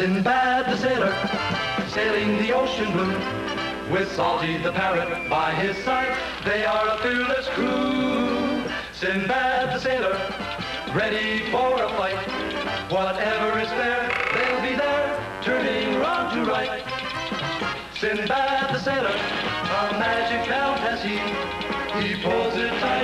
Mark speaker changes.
Speaker 1: Sinbad the sailor, sailing the ocean blue, with Salty the parrot by his side, they are a fearless crew. Sinbad the sailor, ready for a fight, whatever is there, they'll be there, turning round to right. Sinbad the sailor, a magic belt has he, he pulls it tight